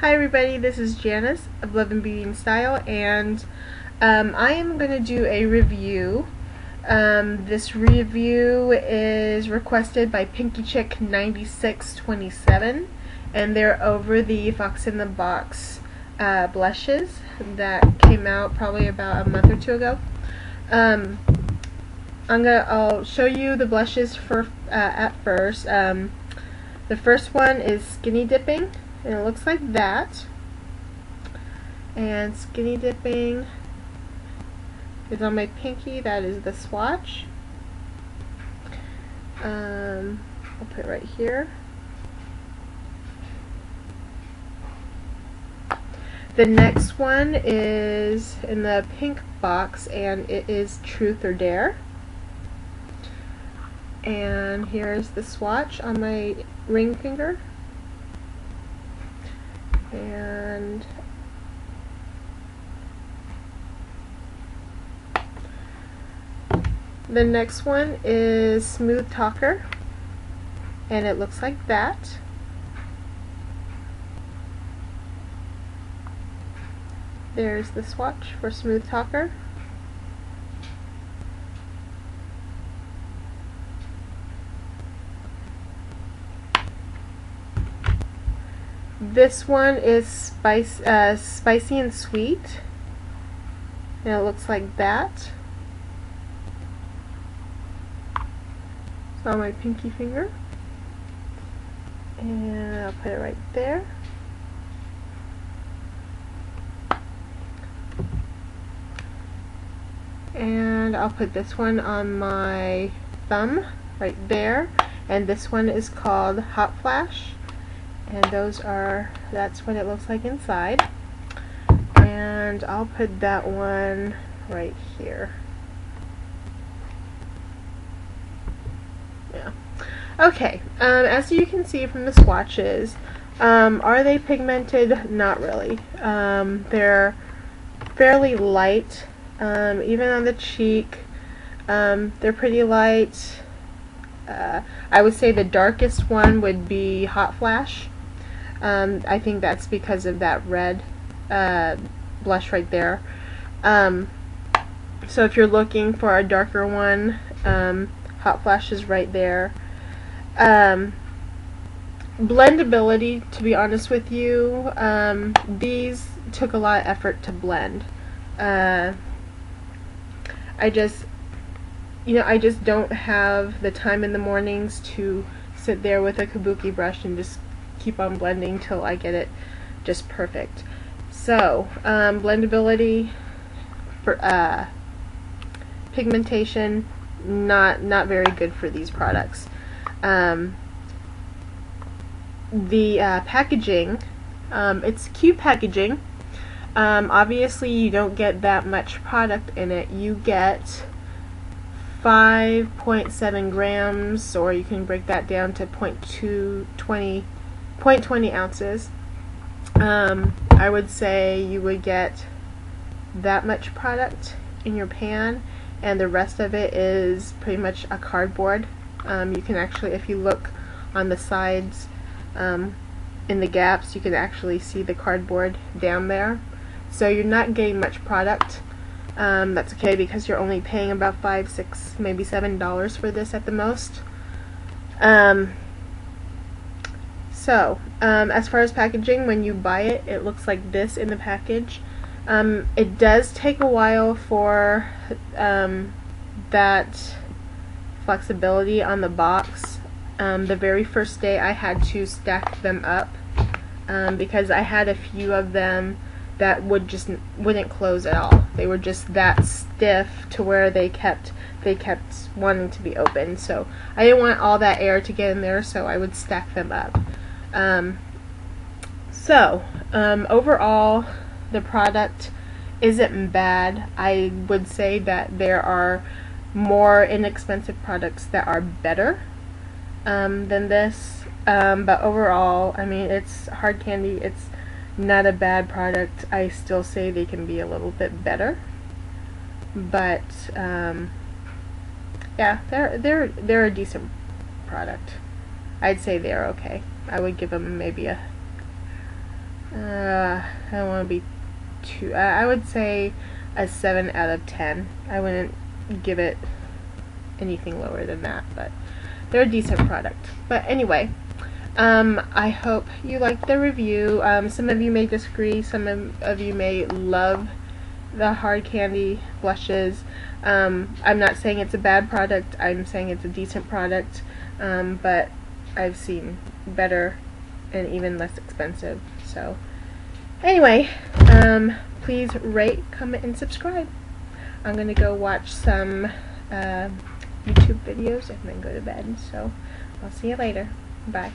Hi everybody, this is Janice of Love and Beauty and Style and um, I am going to do a review. Um, this review is requested by Pinky Chick 9627 and they're over the Fox in the Box uh, blushes that came out probably about a month or two ago. Um, I'm gonna I'll show you the blushes for uh, at first. Um, the first one is Skinny Dipping and it looks like that. And skinny dipping is on my pinky. That is the swatch. Um, I'll put it right here. The next one is in the pink box and it is Truth or Dare. And here's the swatch on my ring finger and the next one is Smooth Talker. And it looks like that. There's the swatch for Smooth Talker This one is spice, uh, spicy and sweet. And it looks like that. It's on my pinky finger. And I'll put it right there. And I'll put this one on my thumb right there. And this one is called Hot Flash and those are that's what it looks like inside. And I'll put that one right here. Yeah. Okay um, as you can see from the swatches um, are they pigmented? Not really. Um, they're fairly light um, even on the cheek. Um, they're pretty light. Uh, I would say the darkest one would be Hot Flash um, I think that's because of that red uh, blush right there. Um, so if you're looking for a darker one, um, Hot Flash is right there. Um, blendability, to be honest with you, um, these took a lot of effort to blend. Uh, I just, you know, I just don't have the time in the mornings to sit there with a kabuki brush and just keep on blending till I get it just perfect. So, um, blendability for uh, pigmentation, not not very good for these products. Um, the uh, packaging, um, it's cute packaging. Um, obviously, you don't get that much product in it. You get 5.7 grams, or you can break that down to 0.220 0.20 ounces. Um, I would say you would get that much product in your pan and the rest of it is pretty much a cardboard. Um, you can actually, if you look on the sides um, in the gaps, you can actually see the cardboard down there. So you're not getting much product. Um, that's okay because you're only paying about five, six, maybe seven dollars for this at the most. So, um, as far as packaging, when you buy it, it looks like this in the package. Um, it does take a while for um, that flexibility on the box. Um, the very first day I had to stack them up um, because I had a few of them that would just wouldn't close at all. They were just that stiff to where they kept they kept wanting to be open. So I didn't want all that air to get in there, so I would stack them up. Um, so, um, overall, the product isn't bad. I would say that there are more inexpensive products that are better um, than this. Um, but overall, I mean, it's hard candy. It's not a bad product. I still say they can be a little bit better. But um, yeah, they're they're they're a decent product. I'd say they're okay. I would give them maybe a uh, I don't want to be too. I, I would say a seven out of ten. I wouldn't give it anything lower than that, but they're a decent product. But anyway, um, I hope you liked the review. Um, some of you may disagree. Some of, of you may love the hard candy blushes. Um, I'm not saying it's a bad product. I'm saying it's a decent product. Um, but I've seen better and even less expensive. So anyway, um, please rate, comment, and subscribe. I'm gonna go watch some uh, YouTube videos and then go to bed. So I'll see you later. Bye.